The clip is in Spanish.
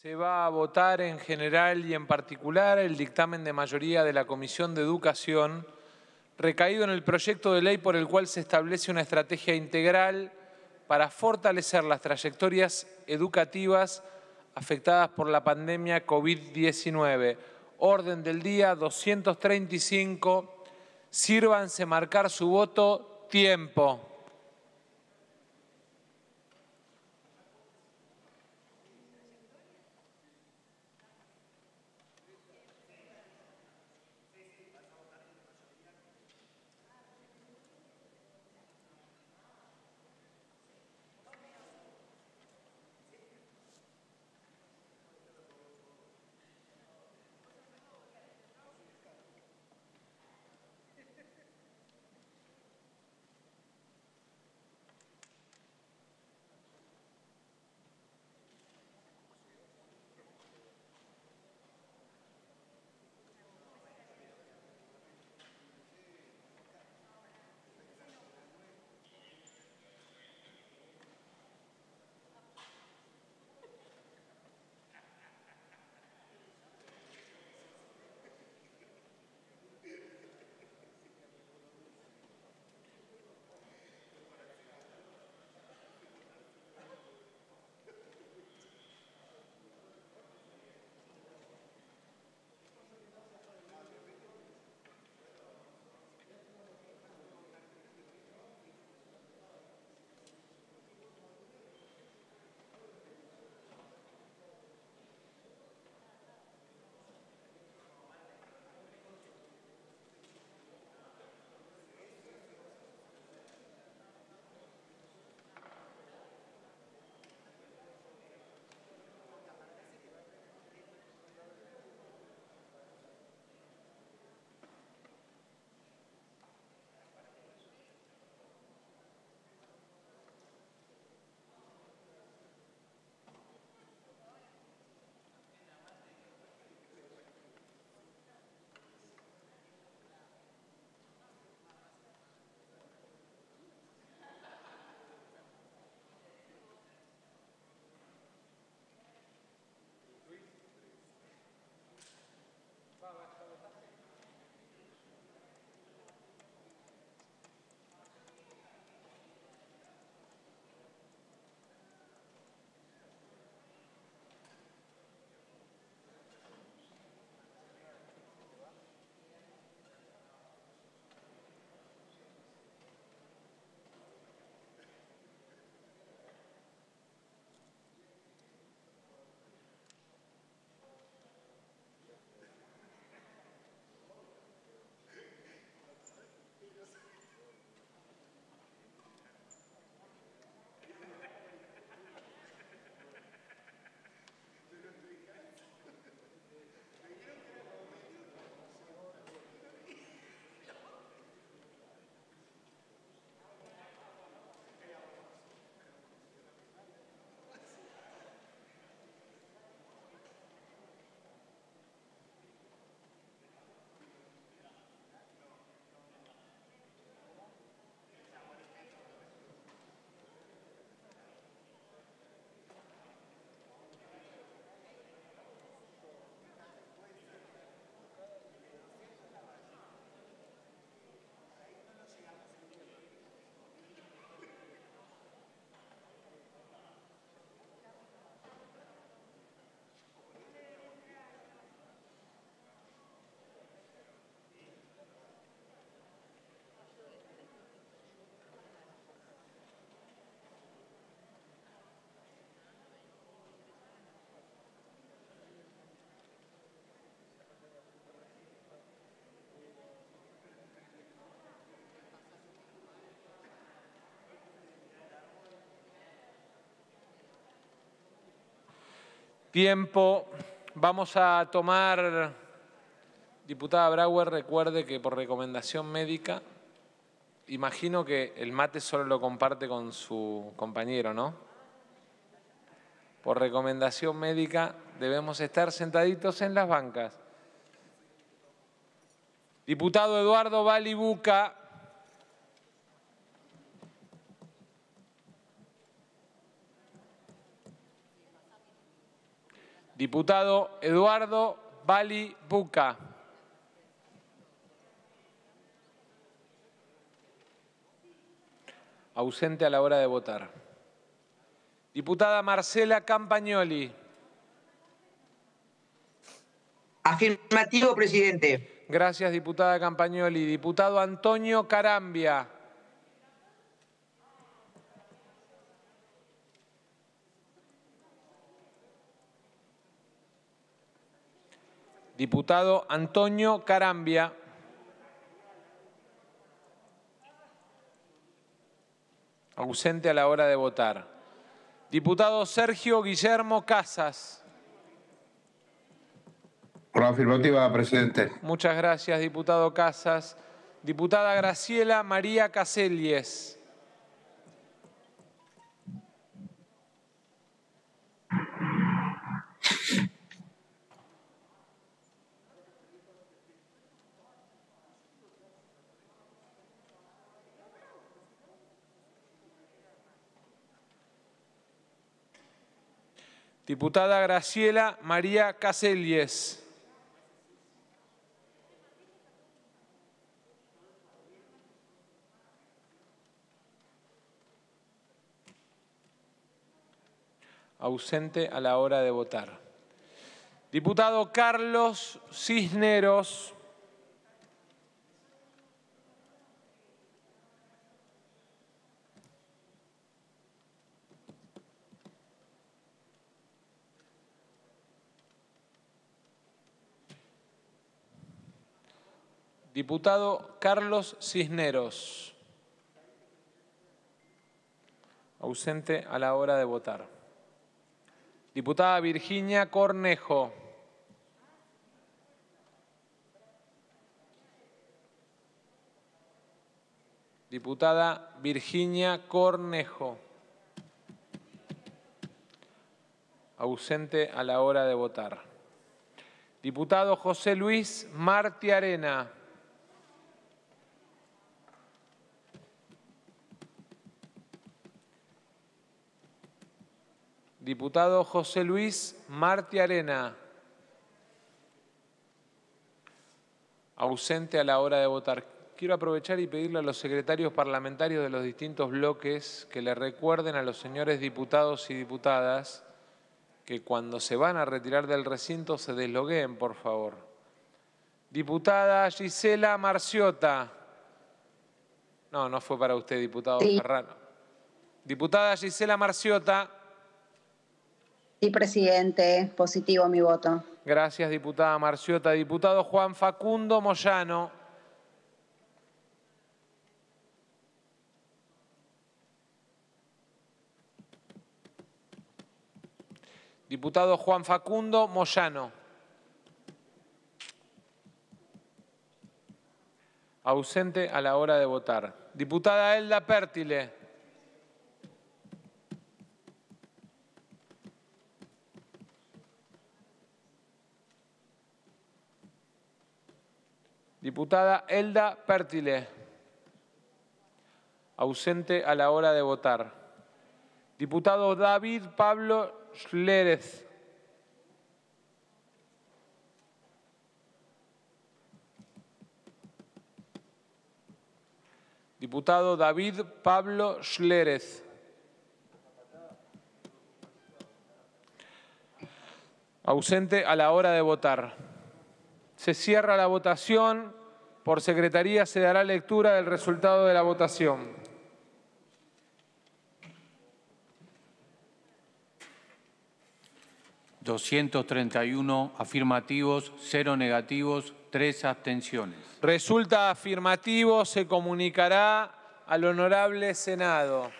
Se va a votar en general y en particular el dictamen de mayoría de la Comisión de Educación recaído en el proyecto de ley por el cual se establece una estrategia integral para fortalecer las trayectorias educativas afectadas por la pandemia COVID-19. Orden del día 235. Sírvanse marcar su voto. Tiempo. Tiempo. Vamos a tomar, diputada Brauer, recuerde que por recomendación médica, imagino que el mate solo lo comparte con su compañero, ¿no? Por recomendación médica debemos estar sentaditos en las bancas. Diputado Eduardo Balibuca. Diputado Eduardo Bali Buca. Ausente a la hora de votar. Diputada Marcela Campagnoli. Afirmativo, presidente. Gracias, diputada Campagnoli. Diputado Antonio Carambia. Diputado Antonio Carambia. Ausente a la hora de votar. Diputado Sergio Guillermo Casas. Por afirmativa, presidente. Muchas gracias, diputado Casas. Diputada Graciela María Caselles. Diputada Graciela María Caselles. Ausente a la hora de votar. Diputado Carlos Cisneros. Diputado Carlos Cisneros. Ausente a la hora de votar. Diputada Virginia Cornejo. Diputada Virginia Cornejo. Ausente a la hora de votar. Diputado José Luis Marti Arena. Diputado José Luis Marti Arena. Ausente a la hora de votar. Quiero aprovechar y pedirle a los secretarios parlamentarios de los distintos bloques que le recuerden a los señores diputados y diputadas que cuando se van a retirar del recinto se deslogueen, por favor. Diputada Gisela Marciota. No, no fue para usted, diputado Sí. Ferraro. Diputada Gisela Marciota. Sí, presidente. Positivo mi voto. Gracias, diputada Marciota. Diputado Juan Facundo Moyano. Diputado Juan Facundo Moyano. Ausente a la hora de votar. Diputada Elda Pértile. Diputada Elda Pértile. Ausente a la hora de votar. Diputado David Pablo Schlerez. Diputado David Pablo Schlerez. Ausente a la hora de votar. Se cierra la votación. Por secretaría se dará lectura del resultado de la votación. ...231 afirmativos, 0 negativos, 3 abstenciones. Resulta afirmativo, se comunicará al honorable Senado.